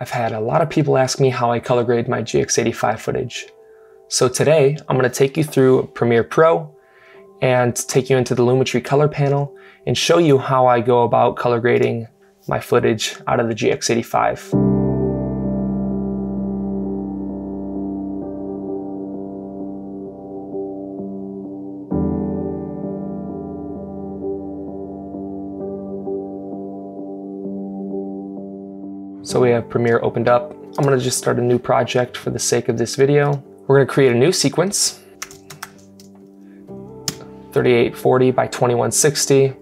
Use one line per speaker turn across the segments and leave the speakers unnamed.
I've had a lot of people ask me how I color grade my GX85 footage. So today, I'm gonna take you through Premiere Pro and take you into the Lumetri color panel and show you how I go about color grading my footage out of the GX85. So we have Premiere opened up. I'm gonna just start a new project for the sake of this video. We're gonna create a new sequence, 3840 by 2160.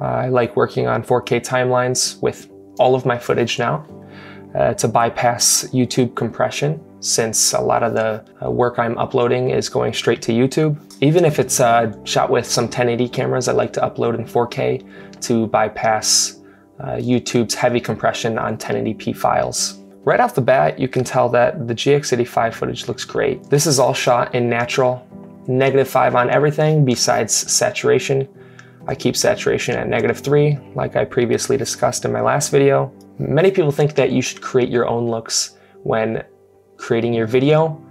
Uh, I like working on 4K timelines with all of my footage now uh, to bypass YouTube compression since a lot of the uh, work I'm uploading is going straight to YouTube. Even if it's uh, shot with some 1080 cameras, I like to upload in 4K to bypass uh, YouTube's heavy compression on 1080p files. Right off the bat, you can tell that the GX85 footage looks great. This is all shot in natural, negative 5 on everything besides saturation. I keep saturation at negative 3, like I previously discussed in my last video. Many people think that you should create your own looks when creating your video,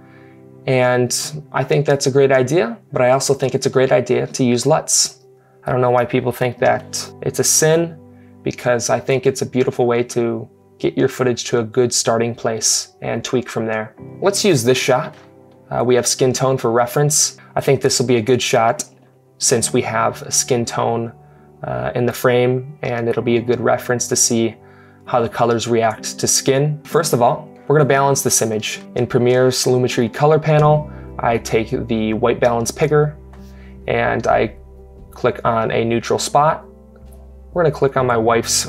and I think that's a great idea, but I also think it's a great idea to use LUTs. I don't know why people think that it's a sin because I think it's a beautiful way to get your footage to a good starting place and tweak from there. Let's use this shot. Uh, we have skin tone for reference. I think this will be a good shot since we have a skin tone uh, in the frame and it'll be a good reference to see how the colors react to skin. First of all, we're gonna balance this image. In Premiere's Lumetri color panel, I take the white balance picker and I click on a neutral spot we're gonna click on my wife's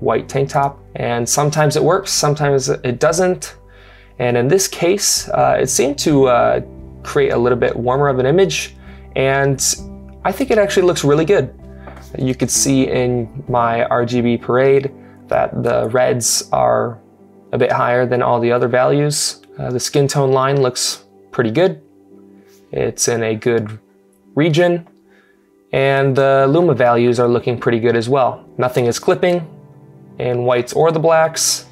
white tank top and sometimes it works, sometimes it doesn't. And in this case, uh, it seemed to uh, create a little bit warmer of an image and I think it actually looks really good. You could see in my RGB parade that the reds are a bit higher than all the other values. Uh, the skin tone line looks pretty good. It's in a good region and the Luma values are looking pretty good as well. Nothing is clipping in whites or the blacks.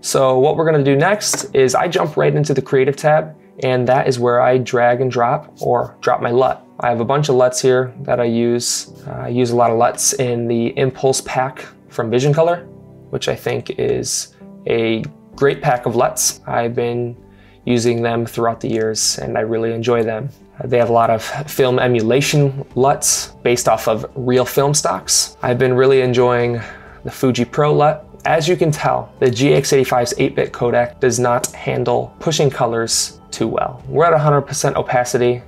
So what we're gonna do next is I jump right into the creative tab and that is where I drag and drop or drop my LUT. I have a bunch of LUTs here that I use. Uh, I use a lot of LUTs in the Impulz pack from Vision Color, which I think is a great pack of LUTs. I've been using them throughout the years and I really enjoy them. They have a lot of film emulation LUTs based off of real film stocks. I've been really enjoying the Fuji Pro LUT. As you can tell, the GX85's 8-bit codec does not handle pushing colors too well. We're at 100% opacity.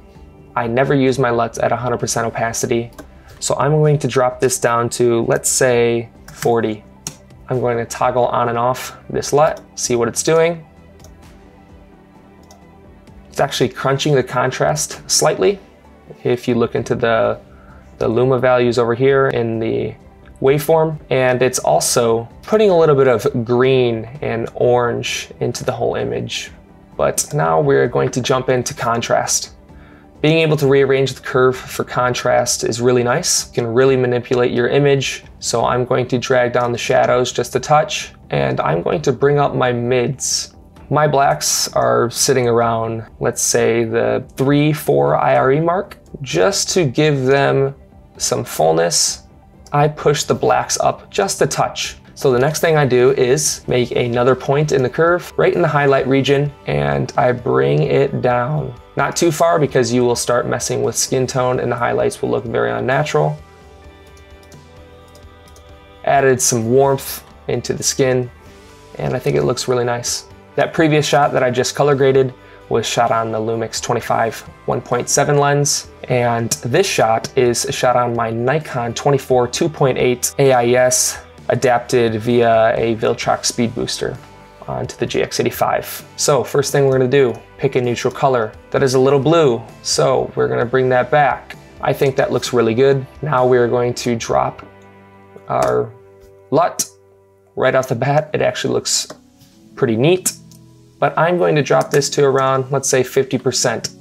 I never use my LUTs at 100% opacity. So I'm going to drop this down to, let's say, 40. I'm going to toggle on and off this LUT, see what it's doing. It's actually crunching the contrast slightly. If you look into the, the Luma values over here in the waveform, and it's also putting a little bit of green and orange into the whole image. But now we're going to jump into contrast. Being able to rearrange the curve for contrast is really nice. You can really manipulate your image. So I'm going to drag down the shadows just a touch, and I'm going to bring up my mids. My blacks are sitting around, let's say the three, four IRE mark. Just to give them some fullness, I push the blacks up just a touch. So the next thing I do is make another point in the curve, right in the highlight region, and I bring it down. Not too far because you will start messing with skin tone and the highlights will look very unnatural. Added some warmth into the skin, and I think it looks really nice. That previous shot that I just color graded was shot on the Lumix 25 1.7 lens. And this shot is shot on my Nikon 24 2.8 AIS adapted via a Viltrox speed booster onto the GX85. So first thing we're gonna do, pick a neutral color that is a little blue. So we're gonna bring that back. I think that looks really good. Now we're going to drop our LUT right off the bat. It actually looks pretty neat but I'm going to drop this to around, let's say 50%.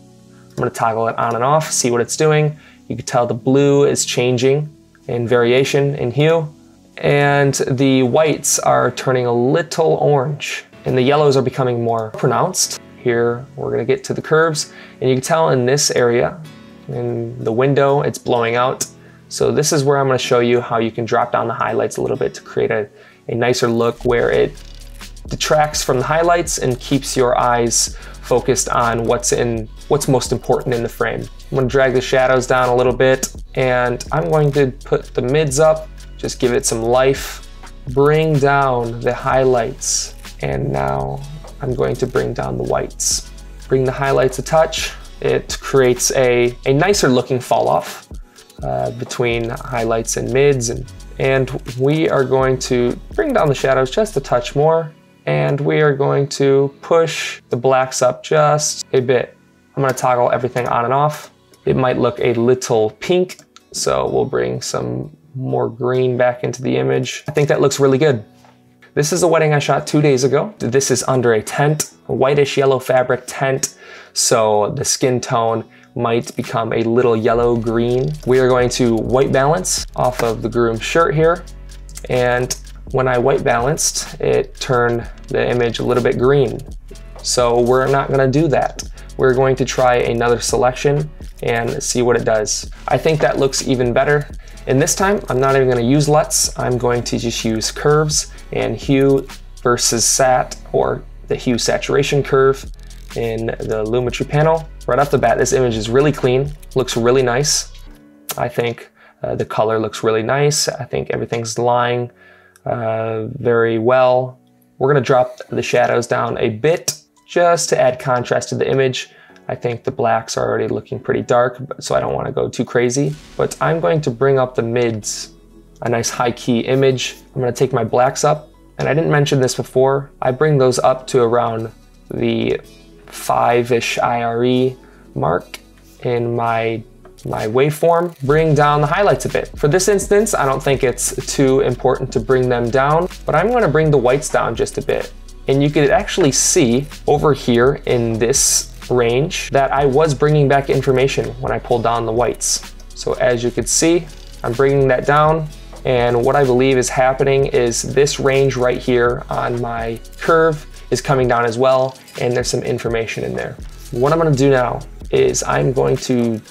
I'm gonna toggle it on and off, see what it's doing. You can tell the blue is changing in variation in hue, and the whites are turning a little orange. and the yellows are becoming more pronounced. Here, we're gonna get to the curves, and you can tell in this area, in the window, it's blowing out. So this is where I'm gonna show you how you can drop down the highlights a little bit to create a, a nicer look where it detracts from the highlights and keeps your eyes focused on what's in what's most important in the frame. I'm gonna drag the shadows down a little bit and I'm going to put the mids up, just give it some life, bring down the highlights, and now I'm going to bring down the whites. Bring the highlights a touch. It creates a, a nicer looking fall off uh, between highlights and mids and and we are going to bring down the shadows just a touch more and we are going to push the blacks up just a bit. I'm gonna toggle everything on and off. It might look a little pink, so we'll bring some more green back into the image. I think that looks really good. This is a wedding I shot two days ago. This is under a tent, a whitish yellow fabric tent, so the skin tone might become a little yellow green. We are going to white balance off of the groom's shirt here, and when I white balanced, it turned the image a little bit green. So we're not gonna do that. We're going to try another selection and see what it does. I think that looks even better. And this time, I'm not even gonna use LUTs. I'm going to just use curves and hue versus sat or the hue saturation curve in the Lumetri panel. Right off the bat, this image is really clean, looks really nice. I think uh, the color looks really nice. I think everything's lying uh, very well. We're gonna drop the shadows down a bit just to add contrast to the image. I think the blacks are already looking pretty dark, so I don't wanna go too crazy. But I'm going to bring up the mids, a nice high key image. I'm gonna take my blacks up, and I didn't mention this before, I bring those up to around the five-ish IRE mark in my my waveform, bring down the highlights a bit. For this instance, I don't think it's too important to bring them down, but I'm gonna bring the whites down just a bit. And you could actually see over here in this range that I was bringing back information when I pulled down the whites. So as you could see, I'm bringing that down and what I believe is happening is this range right here on my curve is coming down as well and there's some information in there. What I'm gonna do now is I'm going to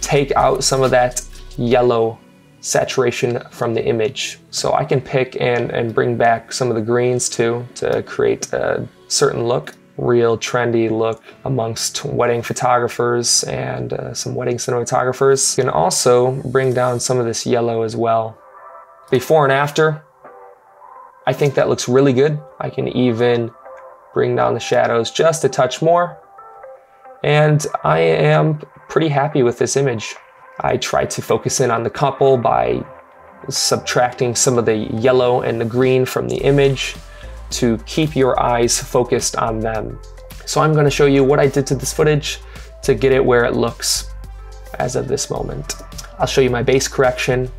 take out some of that yellow saturation from the image. So I can pick and, and bring back some of the greens too to create a certain look, real trendy look amongst wedding photographers and uh, some wedding cinematographers. You can also bring down some of this yellow as well. Before and after, I think that looks really good. I can even bring down the shadows just a touch more. And I am pretty happy with this image. I tried to focus in on the couple by subtracting some of the yellow and the green from the image to keep your eyes focused on them. So I'm gonna show you what I did to this footage to get it where it looks as of this moment. I'll show you my base correction.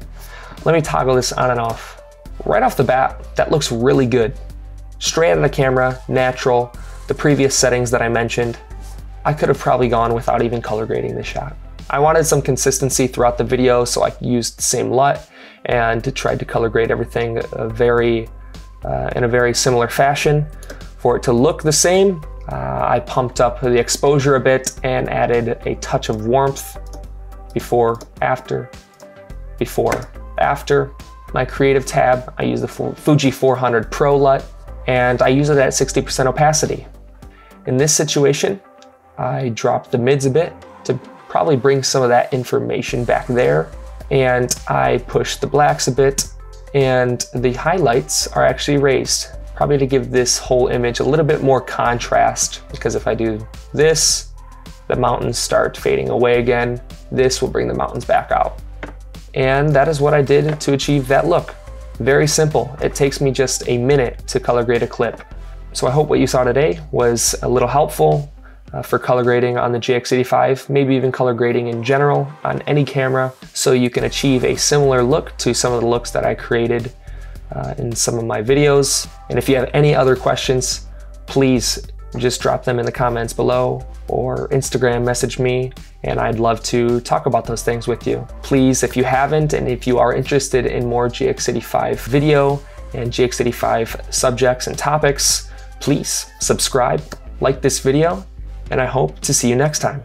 Let me toggle this on and off. Right off the bat, that looks really good. Straight of the camera, natural, the previous settings that I mentioned, I could have probably gone without even color grading this shot. I wanted some consistency throughout the video, so I used the same LUT and tried to color grade everything uh, very uh, in a very similar fashion. For it to look the same, uh, I pumped up the exposure a bit and added a touch of warmth before, after, before, after. My creative tab, I use the Fuji 400 Pro LUT and I use it at 60% opacity. In this situation, I dropped the mids a bit to probably bring some of that information back there. And I pushed the blacks a bit and the highlights are actually raised, probably to give this whole image a little bit more contrast because if I do this, the mountains start fading away again. This will bring the mountains back out. And that is what I did to achieve that look. Very simple. It takes me just a minute to color grade a clip. So I hope what you saw today was a little helpful uh, for color grading on the GX85, maybe even color grading in general on any camera, so you can achieve a similar look to some of the looks that I created uh, in some of my videos. And if you have any other questions, please just drop them in the comments below or Instagram message me and I'd love to talk about those things with you. Please, if you haven't and if you are interested in more GX85 video and GX85 subjects and topics, please subscribe, like this video, and I hope to see you next time.